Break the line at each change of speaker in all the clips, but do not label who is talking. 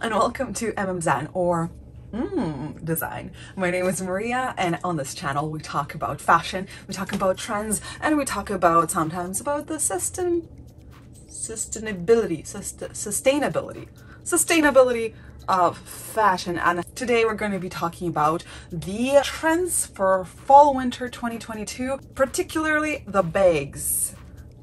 and welcome to MM Zen or Mm, design. My name is Maria and on this channel we talk about fashion, we talk about trends, and we talk about sometimes about the system sustainability, sust- sustainability, sustainability of fashion. And today we're going to be talking about the trends for fall winter 2022, particularly the bags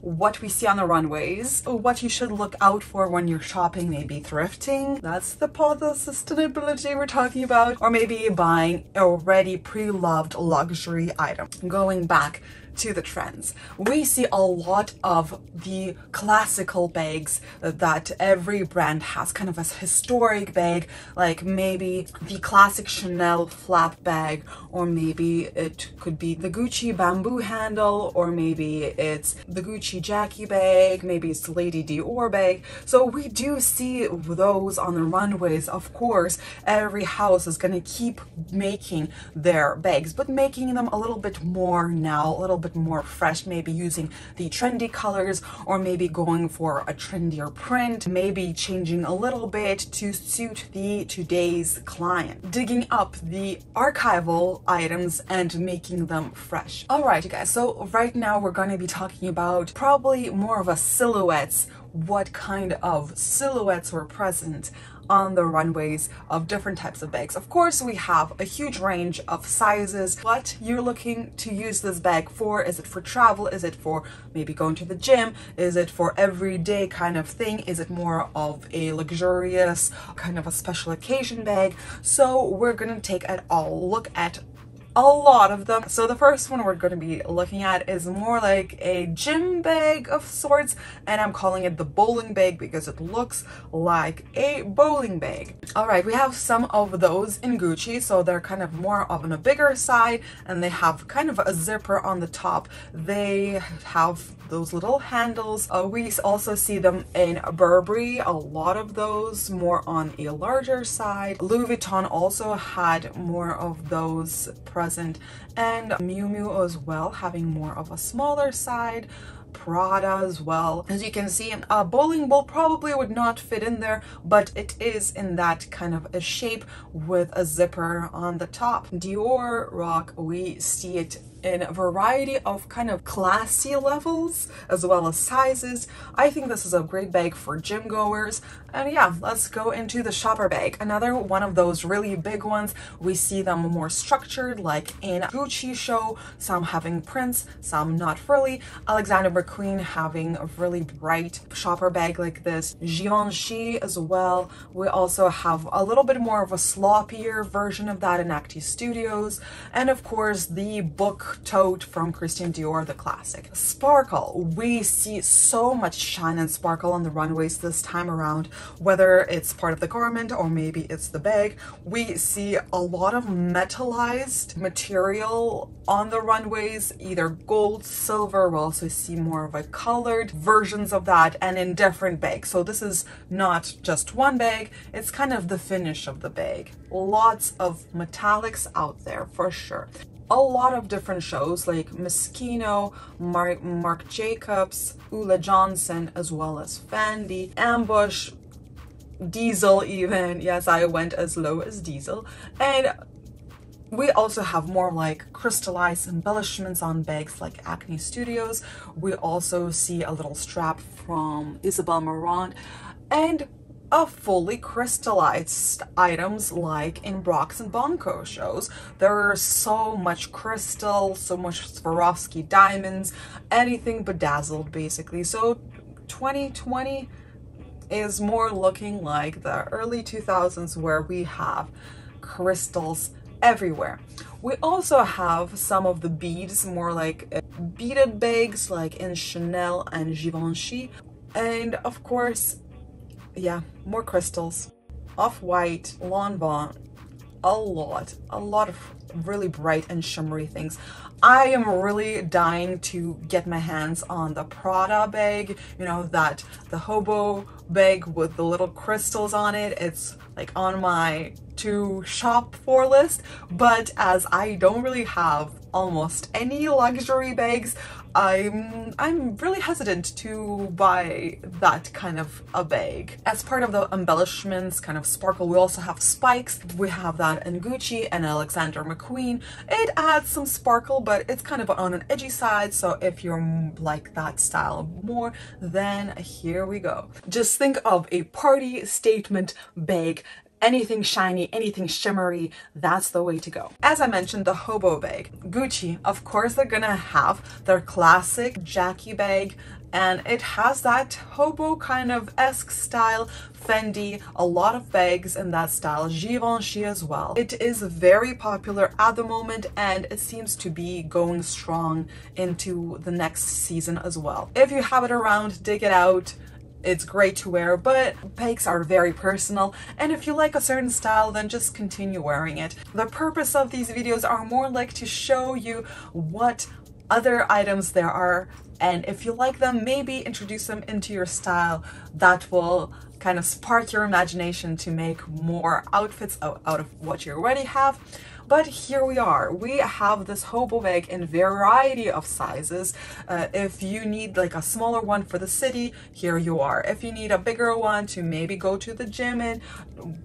what we see on the runways, what you should look out for when you're shopping, maybe thrifting. That's the part of sustainability we're talking about. Or maybe buying already pre-loved luxury item. Going back to the trends. We see a lot of the classical bags that every brand has, kind of a historic bag, like maybe the classic Chanel flap bag, or maybe it could be the Gucci bamboo handle, or maybe it's the Gucci Jackie bag, maybe it's the Lady Dior bag. So we do see those on the runways. Of course, every house is gonna keep making their bags, but making them a little bit more now, a little bit bit more fresh, maybe using the trendy colors or maybe going for a trendier print, maybe changing a little bit to suit the today's client. Digging up the archival items and making them fresh. Alright you guys, so right now we're going to be talking about probably more of a silhouettes, what kind of silhouettes were present on the runways of different types of bags. Of course, we have a huge range of sizes. What you're looking to use this bag for? Is it for travel? Is it for maybe going to the gym? Is it for everyday kind of thing? Is it more of a luxurious kind of a special occasion bag? So we're gonna take a all look at a lot of them. So the first one we're going to be looking at is more like a gym bag of sorts and I'm calling it the bowling bag because it looks like a bowling bag. Alright, we have some of those in Gucci so they're kind of more of on a bigger side and they have kind of a zipper on the top. They have those little handles. Uh, we also see them in Burberry, a lot of those more on a larger side. Louis Vuitton also had more of those present and Miu Miu as well having more of a smaller side. Prada as well. As you can see, a bowling ball probably would not fit in there, but it is in that kind of a shape with a zipper on the top. Dior Rock, we see it in a variety of kind of classy levels as well as sizes. I think this is a great bag for gym goers. And yeah, let's go into the shopper bag. Another one of those really big ones. We see them more structured like in Gucci show, some having prints, some not really. Alexander McQueen having a really bright shopper bag like this. Givenchy as well. We also have a little bit more of a sloppier version of that in Acne Studios. And of course the book tote from Christian Dior, the classic. Sparkle. We see so much shine and sparkle on the runways this time around, whether it's part of the garment or maybe it's the bag. We see a lot of metallized material on the runways, either gold, silver. We'll also see more of a colored versions of that and in different bags. So this is not just one bag, it's kind of the finish of the bag. Lots of metallics out there for sure a lot of different shows like Moschino, Marc, Marc Jacobs, Ulla Johnson, as well as Fendi, Ambush, Diesel even. Yes, I went as low as Diesel. And we also have more like crystallized embellishments on bags like Acne Studios. We also see a little strap from Isabel Marant. And of fully crystallized items like in Bronx and Banco shows. There are so much crystal, so much Swarovski diamonds, anything bedazzled basically. So 2020 is more looking like the early 2000s where we have crystals everywhere. We also have some of the beads, more like uh, beaded bags like in Chanel and Givenchy. And of course, yeah, more crystals. Off-white, Lanvin, a lot, a lot of really bright and shimmery things. I am really dying to get my hands on the Prada bag, you know, that the hobo bag with the little crystals on it. It's like on my to shop for list, but as I don't really have almost any luxury bags, I'm I'm really hesitant to buy that kind of a bag. As part of the embellishments, kind of sparkle, we also have spikes. We have that in Gucci and Alexander McQueen. It adds some sparkle, but it's kind of on an edgy side, so if you're like that style more, then here we go. Just think of a party statement bag anything shiny, anything shimmery, that's the way to go. As I mentioned, the hobo bag. Gucci, of course, they're gonna have their classic Jackie bag and it has that hobo kind of esque style fendi a lot of bags in that style givenchy as well it is very popular at the moment and it seems to be going strong into the next season as well if you have it around dig it out it's great to wear, but bags are very personal, and if you like a certain style, then just continue wearing it. The purpose of these videos are more like to show you what other items there are, and if you like them, maybe introduce them into your style. That will kind of spark your imagination to make more outfits out, of what you already have. But here we are. We have this hobo bag in variety of sizes. Uh, if you need like a smaller one for the city, here you are. If you need a bigger one to maybe go to the gym in,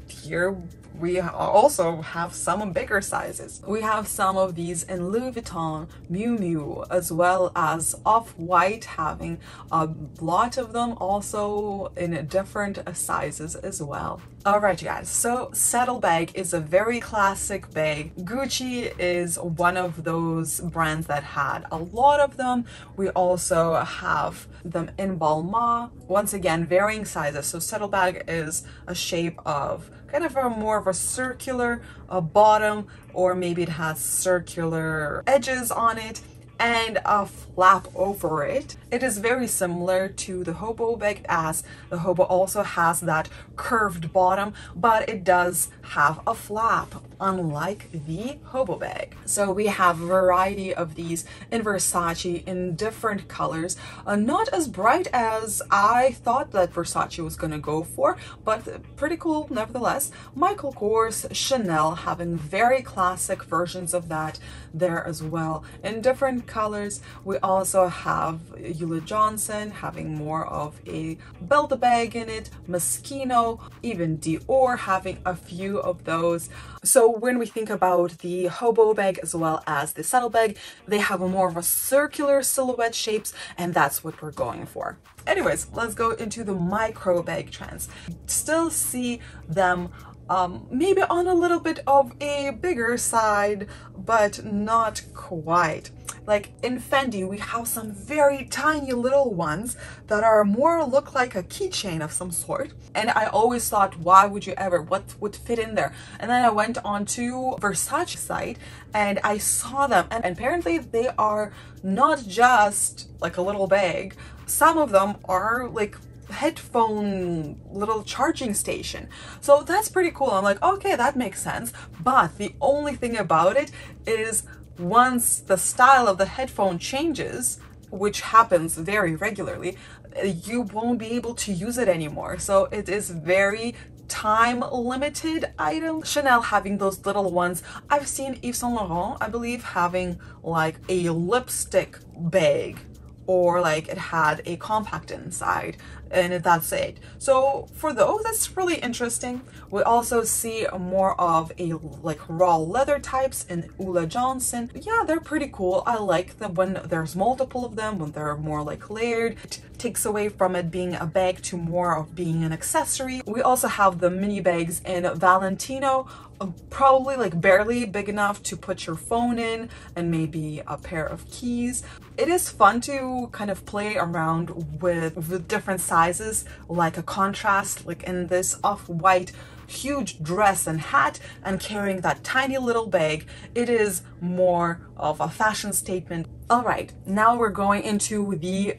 here we also have some bigger sizes. We have some of these in Louis Vuitton, Miu Miu, as well as Off-White having a lot of them also in different sizes as well. Alright you guys, so Saddlebag is a very classic bag. Gucci is one of those brands that had a lot of them. We also have them in Balmain. Once again, varying sizes. So Saddlebag is a shape of kind of a more of a circular uh, bottom or maybe it has circular edges on it and a flap over it. It is very similar to the hobo bag as the hobo also has that curved bottom, but it does have a flap unlike the hobo bag. So we have a variety of these in Versace in different colors, uh, not as bright as I thought that Versace was gonna go for, but pretty cool nevertheless. Michael Kors, Chanel having very classic versions of that there as well in different colors. We also have Ulla Johnson having more of a belt bag in it, Moschino, even Dior having a few of those. So when we think about the hobo bag as well as the saddle bag, they have more of a circular silhouette shapes and that's what we're going for. Anyways, let's go into the micro bag trends. Still see them um, maybe on a little bit of a bigger side, but not quite. Like in Fendi, we have some very tiny little ones that are more look like a keychain of some sort. And I always thought, why would you ever, what would fit in there? And then I went on to Versace site and I saw them and apparently they are not just like a little bag. Some of them are like headphone little charging station. So that's pretty cool. I'm like, okay, that makes sense. But the only thing about it is once the style of the headphone changes, which happens very regularly, you won't be able to use it anymore. So it is very time limited item. Chanel having those little ones. I've seen Yves Saint Laurent, I believe, having like a lipstick bag or like it had a compact inside and that's it. So for those, that's really interesting. We also see more of a like raw leather types in Ulla Johnson. Yeah, they're pretty cool. I like them when there's multiple of them, when they're more like layered. Takes away from it being a bag to more of being an accessory. We also have the mini bags in Valentino, uh, probably like barely big enough to put your phone in and maybe a pair of keys. It is fun to kind of play around with, with different sizes like a contrast like in this off-white huge dress and hat and carrying that tiny little bag it is more of a fashion statement all right now we're going into the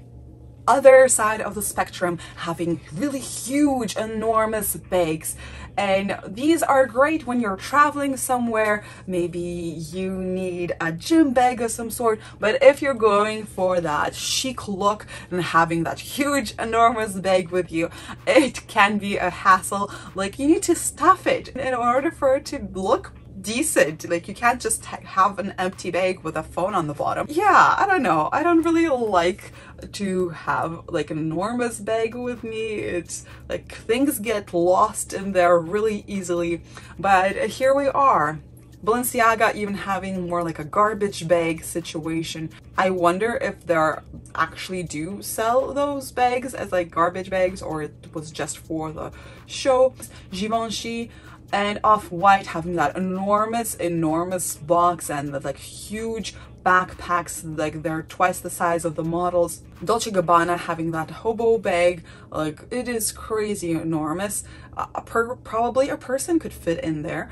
other side of the spectrum having really huge, enormous bags. And these are great when you're traveling somewhere. Maybe you need a gym bag of some sort. But if you're going for that chic look and having that huge, enormous bag with you, it can be a hassle. Like you need to stuff it in order for it to look decent. Like you can't just have an empty bag with a phone on the bottom. Yeah, I don't know. I don't really like to have like an enormous bag with me. It's like things get lost in there really easily. But here we are. Balenciaga even having more like a garbage bag situation. I wonder if they actually do sell those bags as like garbage bags or it was just for the show. Givenchy and Off-White having that enormous, enormous box and the like huge backpacks, like they're twice the size of the models. Dolce Gabbana having that hobo bag, like it is crazy enormous. A per probably a person could fit in there.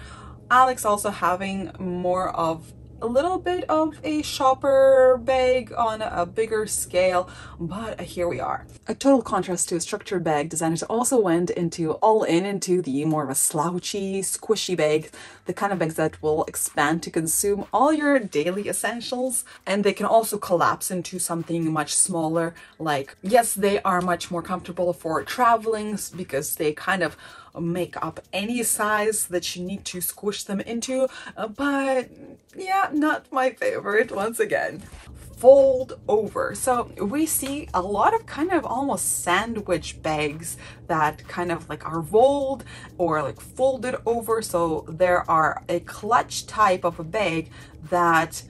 Alex also having more of a little bit of a shopper bag on a bigger scale, but here we are. A total contrast to a structured bag, designers also went into all in into the more of a slouchy, squishy bag, the kind of bags that will expand to consume all your daily essentials. And they can also collapse into something much smaller, like, yes, they are much more comfortable for traveling because they kind of make up any size that you need to squish them into, uh, but yeah, not my favorite once again fold over. So we see a lot of kind of almost sandwich bags that kind of like are rolled or like folded over. So there are a clutch type of a bag that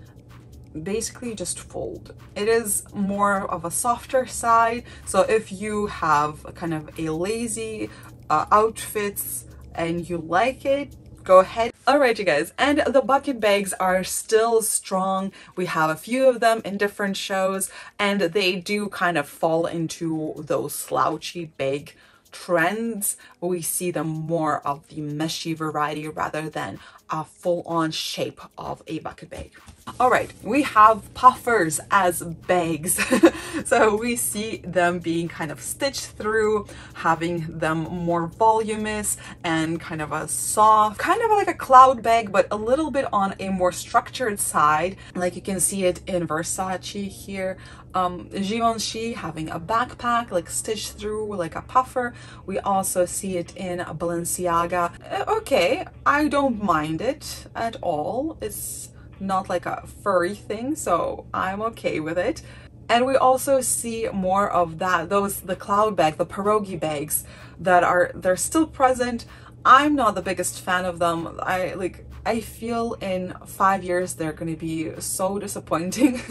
basically just fold. It is more of a softer side. So if you have kind of a lazy uh, outfits and you like it, go ahead. Alright you guys, and the bucket bags are still strong. We have a few of them in different shows and they do kind of fall into those slouchy bag trends. We see them more of the meshy variety rather than a full-on shape of a bucket bag. All right, we have puffers as bags. so we see them being kind of stitched through, having them more voluminous and kind of a soft, kind of like a cloud bag, but a little bit on a more structured side. Like you can see it in Versace here. Um, Givenchy having a backpack like stitched through like a puffer. We also see it in Balenciaga. Uh, okay, I don't mind it at all. It's not like a furry thing, so I'm okay with it. And we also see more of that, those, the cloud bag, the pierogi bags that are, they're still present. I'm not the biggest fan of them. I like, I feel in five years they're to be so disappointing.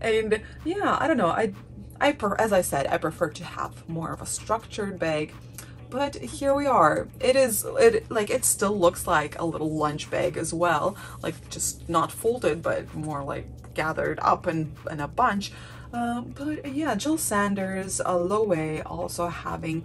and yeah, I don't know. I, I, as I said, I prefer to have more of a structured bag but here we are. It is, it like, it still looks like a little lunch bag as well, like just not folded, but more like gathered up in, in a bunch. Uh, but yeah, Jil Sanders, uh, also having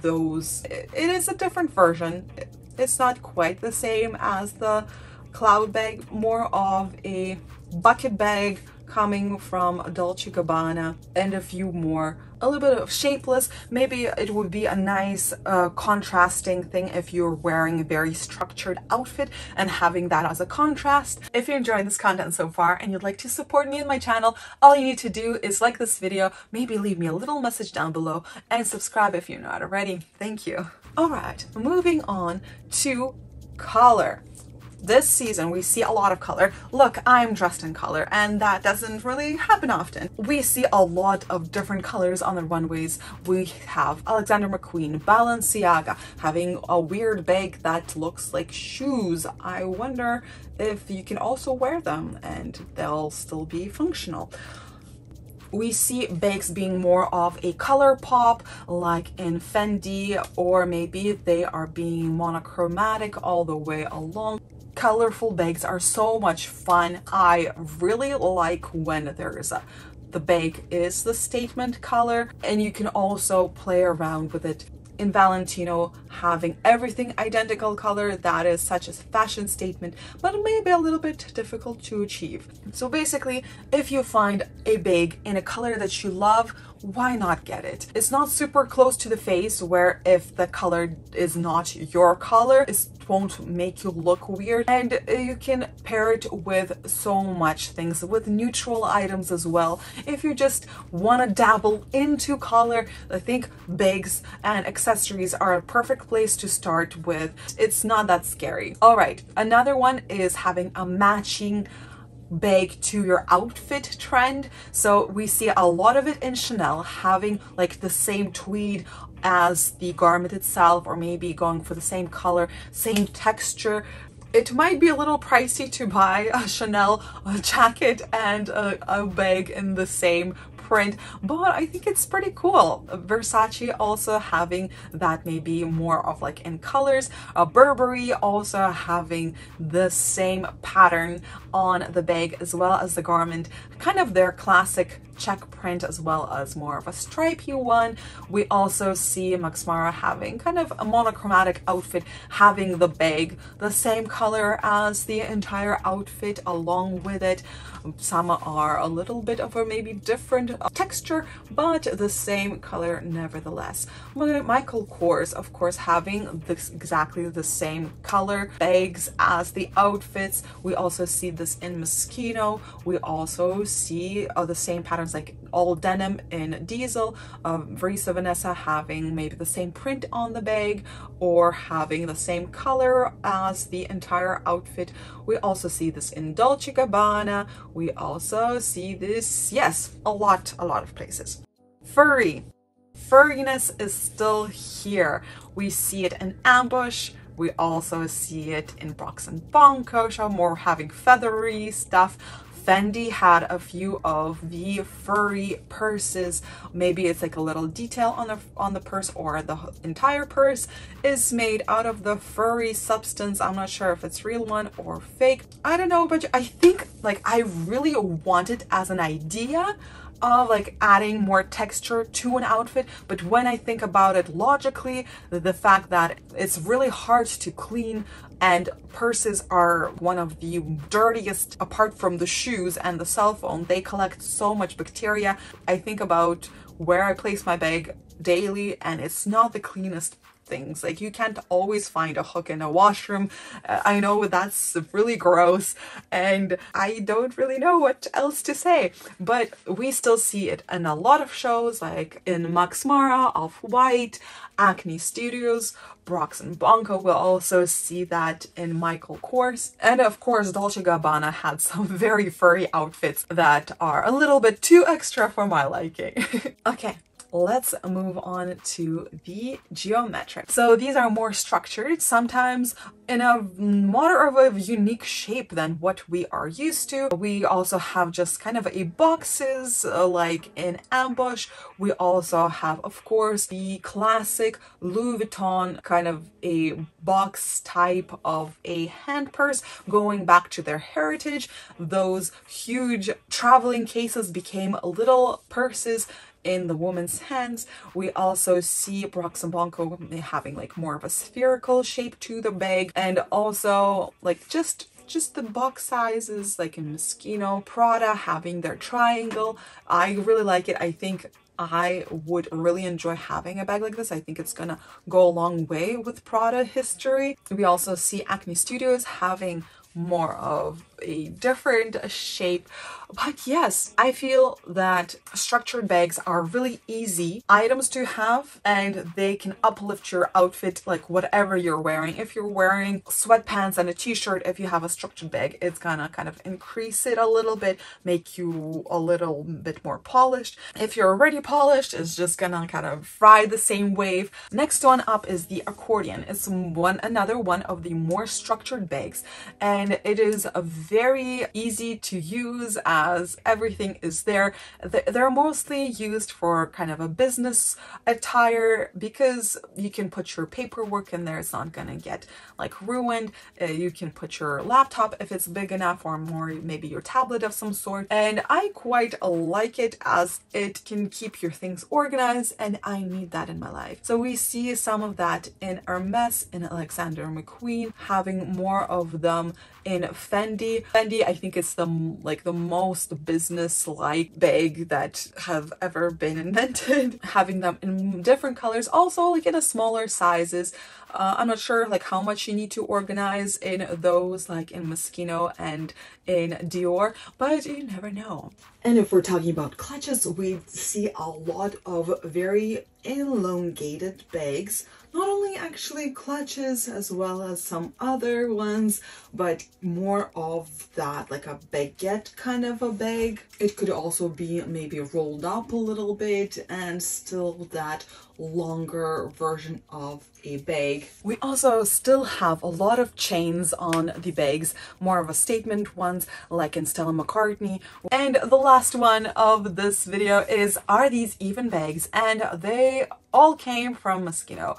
those, it, it is a different version. It's not quite the same as the cloud bag, more of a bucket bag coming from Dolce Gabbana and a few more a little bit of shapeless. Maybe it would be a nice uh, contrasting thing if you're wearing a very structured outfit and having that as a contrast. If you're enjoying this content so far and you'd like to support me and my channel, all you need to do is like this video, maybe leave me a little message down below and subscribe if you're not already. Thank you. All right, moving on to color this season we see a lot of color. Look, I'm dressed in color and that doesn't really happen often. We see a lot of different colors on the runways. We have Alexander McQueen, Balenciaga having a weird bag that looks like shoes. I wonder if you can also wear them and they'll still be functional we see bags being more of a color pop like in Fendi or maybe they are being monochromatic all the way along colorful bags are so much fun. I really like when there's a the bag is the statement color and you can also play around with it in Valentino having everything identical color that is such a fashion statement but it may be a little bit difficult to achieve. So basically if you find a bag in a color that you love why not get it? It's not super close to the face where if the color is not your color, it won't make you look weird. And you can pair it with so much things, with neutral items as well. If you just want to dabble into color, I think bags and accessories are a perfect place to start with. It's not that scary. All right, another one is having a matching bag to your outfit trend. So we see a lot of it in Chanel having like the same tweed as the garment itself or maybe going for the same color, same texture. It might be a little pricey to buy a Chanel jacket and a, a bag in the same print, but I think it's pretty cool. Versace also having that maybe more of like in colors. Uh, Burberry also having the same pattern on the bag as well as the garment, kind of their classic check print as well as more of a stripy one. We also see Max Mara having kind of a monochromatic outfit, having the bag the same color as the entire outfit along with it. Some are a little bit of a maybe different texture, but the same color nevertheless. Michael Kors, of course, having this exactly the same color bags as the outfits. We also see this in Moschino. We also see uh, the same patterns like all denim in Diesel. Uh, Marisa Vanessa having maybe the same print on the bag or having the same color as the entire outfit. We also see this in Dolce Gabbana. We also see this, yes, a lot, a lot of places. Furry. Furriness is still here. We see it in Ambush. We also see it in Bronx and Banco, show more having feathery stuff. Fendi had a few of the furry purses. Maybe it's like a little detail on the on the purse or the entire purse is made out of the furry substance. I'm not sure if it's real one or fake. I don't know, but I think like I really want it as an idea of like adding more texture to an outfit but when I think about it logically the fact that it's really hard to clean and purses are one of the dirtiest apart from the shoes and the cell phone they collect so much bacteria. I think about where I place my bag daily and it's not the cleanest things. Like you can't always find a hook in a washroom. Uh, I know that's really gross and I don't really know what else to say, but we still see it in a lot of shows like in Max Mara, Off-White, Acne Studios, Bronx and Banco will also see that in Michael Kors. And of course, Dolce Gabbana had some very furry outfits that are a little bit too extra for my liking. okay, let's move on to the geometric. So these are more structured, sometimes in a more of a unique shape than what we are used to. We also have just kind of a boxes uh, like in Ambush. We also have, of course, the classic Louis Vuitton kind of a box type of a hand purse going back to their heritage. Those huge traveling cases became little purses in the woman's hands. We also see Bronx and having like more of a spherical shape to the bag and also like just just the box sizes like in Moschino, Prada having their triangle. I really like it. I think I would really enjoy having a bag like this. I think it's gonna go a long way with Prada history. We also see Acne Studios having more of a different shape. But yes, I feel that structured bags are really easy items to have and they can uplift your outfit like whatever you're wearing. If you're wearing sweatpants and a t-shirt, if you have a structured bag, it's gonna kind of increase it a little bit, make you a little bit more polished. If you're already polished, it's just gonna kind of ride the same wave. Next one up is the accordion. It's one another one of the more structured bags and it is a very easy to use as everything is there. They're mostly used for kind of a business attire because you can put your paperwork in there. It's not going to get like ruined. Uh, you can put your laptop if it's big enough or more maybe your tablet of some sort. And I quite like it as it can keep your things organized and I need that in my life. So we see some of that in Hermes, in Alexander McQueen, having more of them in Fendi Fendi. I think it's the like the most business-like bag that have ever been invented. Having them in different colors, also like in a smaller sizes. Uh, I'm not sure like how much you need to organize in those like in Moschino and in Dior, but you never know.
And if we're talking about clutches, we see a lot of very elongated bags not only actually clutches as well as some other ones, but more of that like a baguette kind of a bag. It could also be maybe rolled up a little bit and still that longer version of a bag.
We also still have a lot of chains on the bags, more of a statement ones like in Stella McCartney. And the last one of this video is are these even bags? And they all came from Moschino.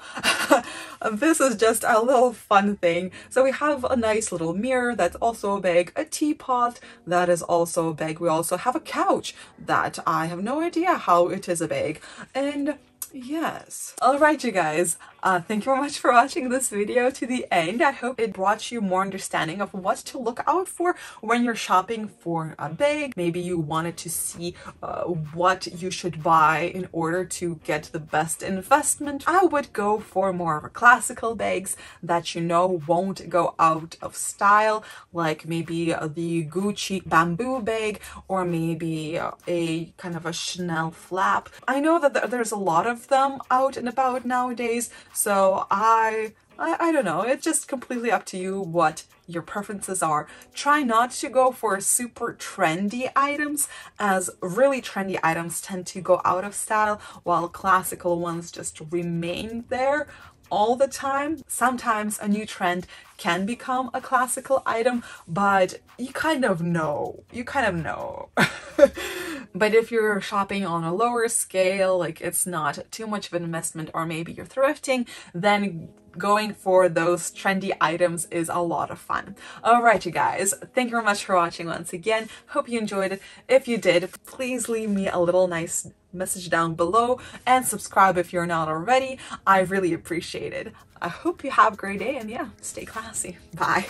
this is just a little fun thing. So we have a nice little mirror that's also a bag, a teapot that is also a bag. We also have a couch that I have no idea how it is a bag. And Yes. Alright you guys, uh, thank you very much for watching this video to the end. I hope it brought you more understanding of what to look out for when you're shopping for a bag. Maybe you wanted to see uh, what you should buy in order to get the best investment. I would go for more of a classical bags that you know won't go out of style, like maybe the Gucci bamboo bag or maybe a kind of a Chanel flap. I know that there's a lot them out and about nowadays. So I, I, I don't know. It's just completely up to you what your preferences are. Try not to go for super trendy items as really trendy items tend to go out of style while classical ones just remain there all the time. Sometimes a new trend can become a classical item, but you kind of know. You kind of know. but if you're shopping on a lower scale, like it's not too much of an investment, or maybe you're thrifting, then going for those trendy items is a lot of fun. Alright you guys, thank you very much for watching once again. Hope you enjoyed it. If you did, please leave me a little nice message down below and subscribe if you're not already. I really appreciate it. I hope you have a great day and yeah, stay classy. Bye.